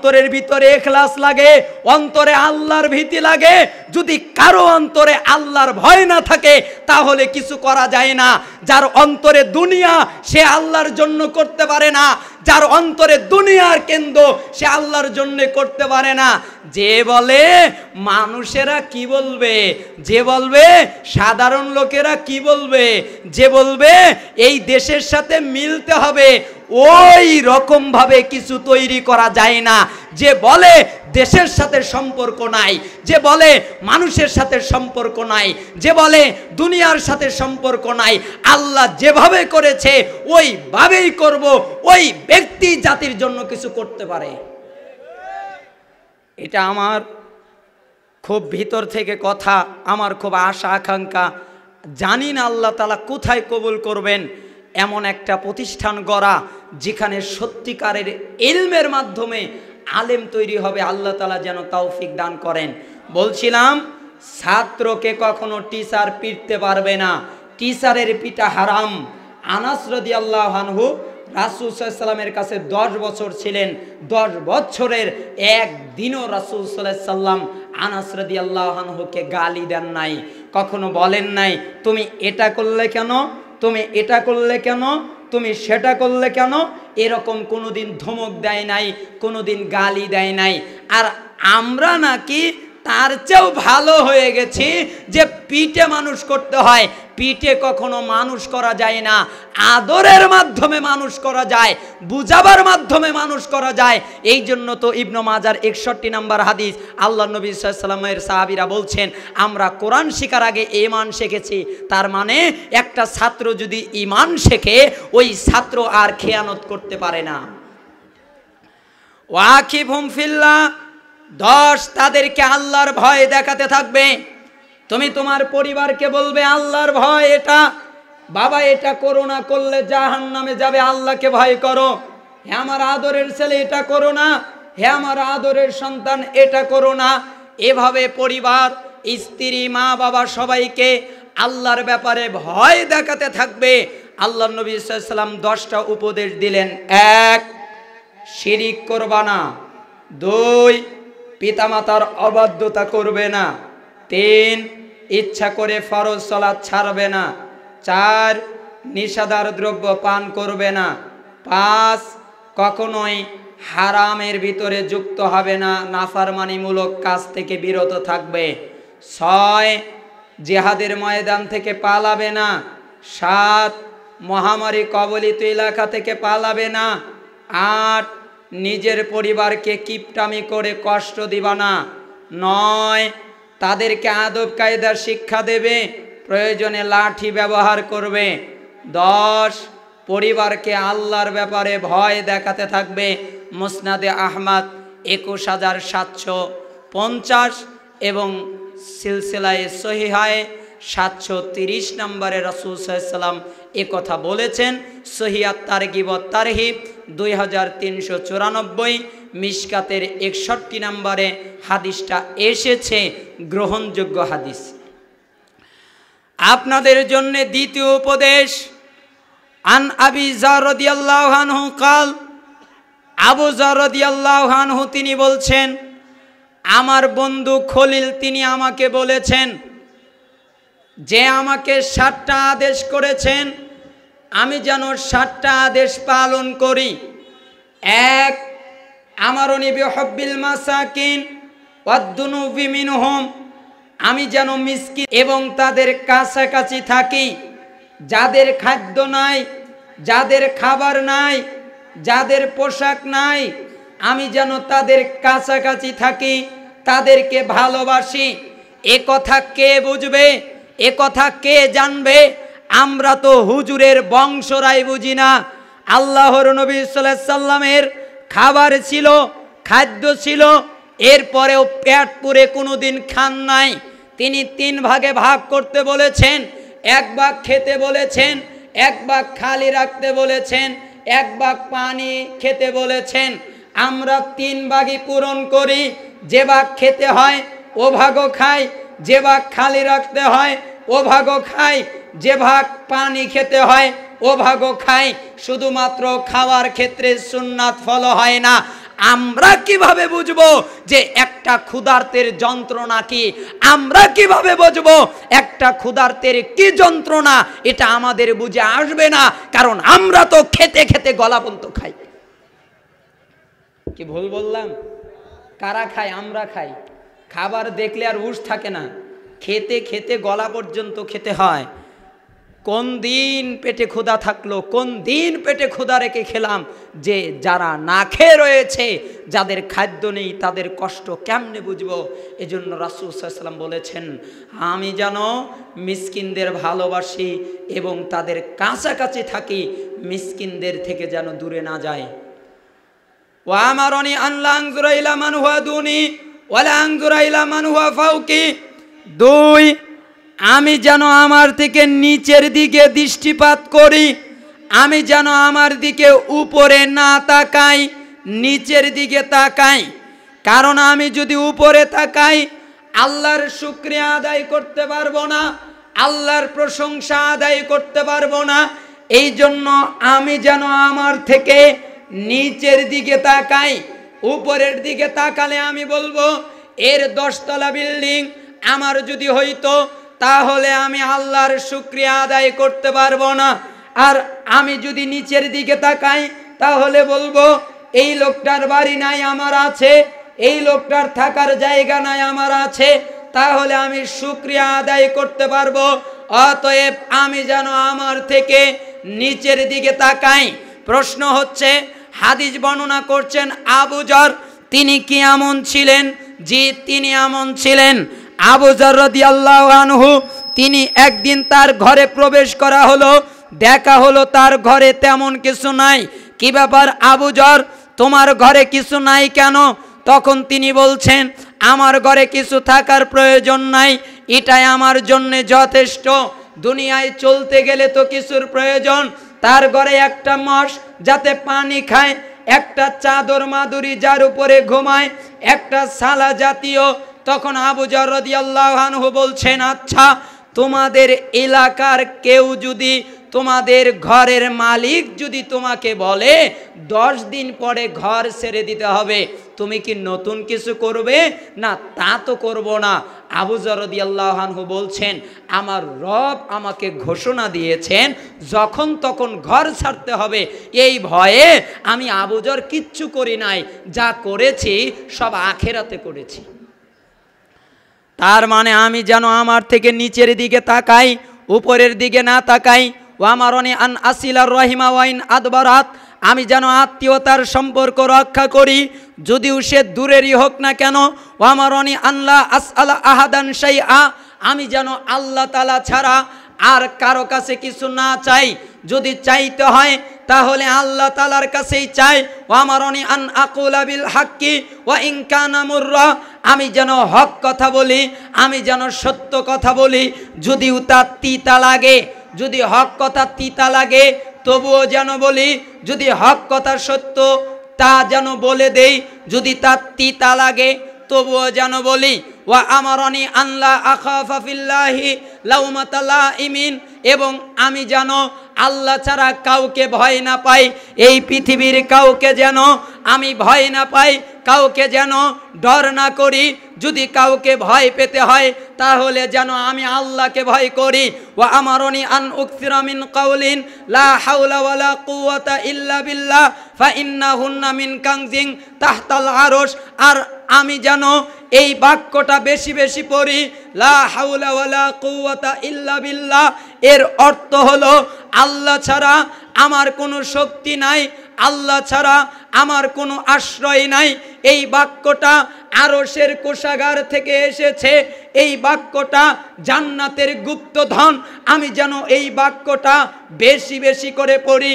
অন্তরের ভিতরে এখলাস লাগে, অন্তরে আল্লাহর ভীতি লাগে। যদি কারও অন্তরে আল্লাহর ভয় না থাকে, তাহলে কিছু করা যায় না। যার অন্তরে দুনিয়া, সে আল্লাহর জন্য করতে পারে না। যার অন্তরে দুনিয়ার কেন্দ্র, সে আল্লাহর জন্য করতে পারে না। যে বলে, মানুষেরা কি বলবে? যে বলবে, সাধারণ লোকেরা কি বলবে? যে বলবে, এই দেশের সাথে মিলতে হবে। ওই রকম ভাবে কিছু তৈরি করা যায় না। যে বলে দেশের সাথে সম্পর্ক নাই, যে বলে মানুষের সাথে সম্পর্ক নাই, যে বলে দুনিয়ার সাথে সম্পর্ক নাই, আল্লাহ যেভাবে করেছে ওইভাবেই করব, ওই ব্যক্তি জাতির জন্য কিছু করতে পারে। এটা আমার খুব ভিতর থেকে কথা, আমার খুব আশা, আকাঙ্ক্ষা। জানি না আল্লাহ তালা কোথায় কবুল করবেন, এমন একটা প্রতিষ্ঠান গড়া যেখানে সত্যিকারের এলমের মাধ্যমে আলেম তৈরি হবে, আল্লাহ তালা যেন তৌফিক দান করেন। বলছিলাম, ছাত্রকে কখনো টিচার পিটতে পারবে না। টিচারের পিটা হারাম। আনাস রদি আল্লাহ হানহু রাসুল সাল্লামের কাছে দশ বছর ছিলেন। দশ বছরের একদিনও রাসুল সাল্লাহ সাল্লাম আনাস রদি আল্লাহানহুকে গালি দেন নাই। কখনো বলেন নাই, তুমি এটা করলে কেন? তুমি এটা করলে কেন? তুমি সেটা করলে কেন? এরকম কোনো দিন ধমক দেয় নাই কোনো দিন গালি দেয় নাই। আর আমরা নাকি তার চেয়েও ভালো হয়ে গেছি যে পিঠে মানুষ করতে হয় পিঠে কখনো মানুষ করা যায় না। আদরের মাধ্যমে মানুষ করা যায়, বুঝাবার মাধ্যমে মানুষ করা যায়। এই জন্য তো ইবনু মাজার একষট্টি নাম্বার হাদিস আল্লাহ নবী সাল্লামের সাহাবিরা বলছেন, আমরা কোরআন শেখার আগে ইমান শিখেছি। তার মানে একটা ছাত্র যদি ইমান শেখে, ওই ছাত্র আর খেয়ানত করতে পারে না। ওয়াকিব হুম ফিল্লা দশ তাদেরকে আল্লাহর ভয় দেখাতে থাকবে। তুমি তোমার পরিবারকে বলবে, আল্লাহর ভয় এটা। বাবা, এটা করো না করলে জাহান নামে যাবে, আল্লাহকে ভয় করো। হে আমার আদরের ছেলে, এটা করো না। হে আমার আদরের সন্তান, এটা করো না। এভাবে পরিবার, স্ত্রী, মা, বাবা সবাইকে আল্লাহর ব্যাপারে ভয় দেখাতে থাকবে। আল্লাহ নবী সাল্লাম দশটা উপদেশ দিলেন। এক, শিরিক করবা না। দুই, পিতামাতার অবাধ্যতা করবে না। তিন ইচ্ছা করে ফরজ সলাৎ ছাড়বে না। চার নিষাদার দ্রব্য পান করবে না। পাঁচ, কখনোই হারামের ভিতরে যুক্ত হবে না, নাফারমানিমূলক কাজ থেকে বিরত থাকবে। ছয়, জেহাদের ময়দান থেকে পালাবে না। সাত, মহামারী কবলিত এলাকা থেকে পালাবে না। আট, নিজের পরিবারকে কিপটামি করে কষ্ট দিবা না। নয় তাদেরকে আদব কায়দার শিক্ষা দেবে, প্রয়োজনে লাঠি ব্যবহার করবে। দশ, পরিবারকে আল্লাহর ব্যাপারে ভয় দেখাতে থাকবে। মুসনাদে আহমাদ একুশ হাজার সাতশো পঞ্চাশ এবং সিলসিলায় সহিহায় সাতশো তিরিশ নম্বরে রসুল সাল্লাম কথা বলেছেন, সহিয়াত তারগিবত তারহিব দুই হাজার তিনশো চুরানব্বই মিসকাতের একষট্টি নম্বরে হাদিসটা এসেছে। গ্রহণযোগ্য হাদিস। আপনাদের জন্য দ্বিতীয় উপদেশ, আন আবি জারদিয়াল্লাহানহু কাল, আবু জারদিয়াল্লাহানহু তিনি বলছেন, আমার বন্ধু খলিল তিনি আমাকে বলেছেন, যে আমাকে সাতটা আদেশ করেছেন, আমি যেন সাতটা আদেশ পালন করি। এক আমার নিবি হব্বিল মাসাকিন আমি যেন মিসকিন এবং তাদের কাছাকাছি থাকি। যাদের খাদ্য নাই, যাদের খাবার নাই, যাদের পোশাক নাই, আমি যেন তাদের কাছাকাছি থাকি, তাদেরকে ভালোবাসি। এ কথা কে বুঝবে? এ কথা কে জানবে? আমরা তো হুজুরের বংশরাই বুঝি না। আল্লাহর নবী সাল্লামের খাবার ছিল, খাদ্য ছিল এরপরেও পেট পুরে কোনো দিন খান নাই। তিনি তিন ভাগে ভাগ করতে বলেছেন, এক ভাগ খেতে বলেছেন, এক ভাগ খালি রাখতে বলেছেন, এক ভাগ পানি খেতে বলেছেন। আমরা তিন ভাগই পূরণ করি, যে ভাগ খেতে হয় ও ভাগও খাই, যে ভাগ খালি রাখতে হয় ও ভাগও খাই, যে ভাগ পানি খেতে হয় ও ভাগও খাই। শুধুমাত্র খাওয়ার ক্ষেত্রে সুন্নাত ফলো হয় না। আমরা কীভাবে বুঝব যে একটা ক্ষুধার্তের যন্ত্রণা কি? আমরা কীভাবে বুঝব একটা ক্ষুধার্তের কি যন্ত্রণা? এটা আমাদের বুঝে আসবে না, কারণ আমরা তো খেতে খেতে গলাপন্ত খাই। কি ভুল বললাম? কারা খায়? আমরা খাই। খাবার দেখলে আর হুশ থাকে না। খেতে খেতে গলা পর্যন্ত খেতে হয়। কোন দিন পেটে ক্ষুধা থাকল, কোন দিন পেটে ক্ষুধা রেখে খেলাম? যে যারা না খেয়ে রয়েছে, যাদের খাদ্য নেই, তাদের কষ্ট কেমনে বুঝব? এজন্য রাসুসাল্লাম বলেছেন, আমি যেন মিসকিনদের ভালোবাসি এবং তাদের কাছাকাছি থাকি, মিসকিনদের থেকে যেন দূরে না যায় ও আমারনি আনলা আংজুরাইলা মানুয়া দুনি ওয়ালা আংজুরাইলা মানুয়া ফাউকি। দুই আমি যেন আমার থেকে নিচের দিকে দৃষ্টিপাত করি, আমি যেন আমার দিকে উপরে না তাকাই, নিচের দিকে তাকাই। কারণ আমি যদি উপরে তাকাই, আল্লাহর শুক্রিয়া আদায় করতে পারব না, আল্লাহর প্রশংসা আদায় করতে পারব না এই জন্য আমি যেন আমার থেকে নিচের দিকে তাকাই, উপরের দিকে তাকালে আমি বলব, এর দশতলা বিল্ডিং আমার যদি হইতো তাহলে আমি আল্লাহর শুক্রিয়া আদায় করতে পারব না। আর আমি যদি নিচের দিকে তাকাই, তাহলে বলব, এই লোকটার বাড়ি নাই আমার আছে, এই লোকটার থাকার জায়গা নাই আমার আছে, তাহলে আমি শুক্রিয়া আদায় করতে পারব। অতএব আমি যেন আমার থেকে নিচের দিকে তাকাই। প্রশ্ন হচ্ছে, হাদিস বর্ণনা করছেন আবুজর তিনি কি এমন ছিলেন? জি, তিনি এমন ছিলেন। আবুজর আনহু, তিনি একদিন তার ঘরে প্রবেশ করা হলো। দেখা হলো তার ঘরে তেমন কিছু নাই। কি ব্যাপার আবুজর তোমার ঘরে কিছু নাই কেন? তখন তিনি বলছেন, আমার ঘরে কিছু থাকার প্রয়োজন নাই। এটাই আমার জন্যে যথেষ্ট। দুনিয়ায় চলতে গেলে তো কিছুর প্রয়োজন। তার ঘরে একটা মাস যাতে পানি খায়, একটা চাদর মাদুরি যার উপরে ঘুমায়, একটা সালা জাতীয় তখন আবু জরদি আল্লাহানহু বলছেন আচ্ছা তোমাদের এলাকার কেউ যদি তোমাদের ঘরের মালিক যদি তোমাকে বলে, দশ দিন পরে ঘর ছেড়ে দিতে হবে, তুমি কি নতুন কিছু করবে? না, তা তো করব না। আবু জরদি আল্লাহানহু বলছেন, আমার রব আমাকে ঘোষণা দিয়েছেন, যখন তখন ঘর ছাড়তে হবে। এই ভয়ে আমি আবুজর কিচ্ছু করি নাই, যা করেছি সব আখেরাতে করেছি। তার মানে আমি যেন আমার থেকে নিচের দিকে তাকাই, উপরের দিকে না তাকাই। ও আমার অনে আন আসিলার রহিমা ওয়াইন আদবরাত। আমি যেন আত্মীয়তার সম্পর্ক রক্ষা করি, যদিও সে দূরেরই হোক না কেন। ও আমার অনি আল্লাহ আস আল্লাহ আহাদান সাই আ আমি যেন আল্লাহ তালা ছাড়া আর কারও কাছে কিছু না চাই। যদি চাইতে হয় তাহলে আল্লাহ তালার কাছেই চাই ও আমার অনি আন আকুল আবিল হাক্কি ও ইনকানামুর্রা আমি যেন হক কথা বলি, আমি যেন সত্য কথা বলি, যদিও তার তিতা লাগে, যদি হক কথা তিতা লাগে, তবুও যেন বলি, যদি হক কথা সত্য তা যেন বলে দেই, যদি তার তিতা লাগে, তবুও যেন বলি ওয়া আমারনি আল্লাহ আখাফাফিল্লাহি লাউমাতালা ইমিন এবং আমি যেন আল্লাহ ছাড়া কাউকে ভয় না পাই। এই পৃথিবীর কাউকে যেন আমি ভয় না পাই, কাউকে যেন ডর না করি। যদি কাউকে ভয় পেতে হয়, তাহলে যেন আমি আল্লাহকে ভয় করি। ও আমারনি আন উকসিরামিন কাউলিন, লা হাওলা ওয়ালা কুওয়াতা ইল্লা বিল্লাহ, ফা ইন্নাহুন্না মিন কাংজিং তাহতাল আরশ। আর আমি যেন এই বাক্যটা বেশি বেশি পড়ি, লা হাওলা ওয়ালা কুওয়াতা ইল্লা বিল্লাহ, এর অর্থ হলো আল্লাহ ছাড়া আমার কোনো শক্তি নাই, আল্লাহ ছাড়া আমার কোনো আশ্রয় নাই। এই বাক্যটা আরসের কোষাগার থেকে এসেছে। এই বাক্যটা জান্নাতের গুপ্তধন। আমি যেন এই বাক্যটা বেশি বেশি করে পড়ি।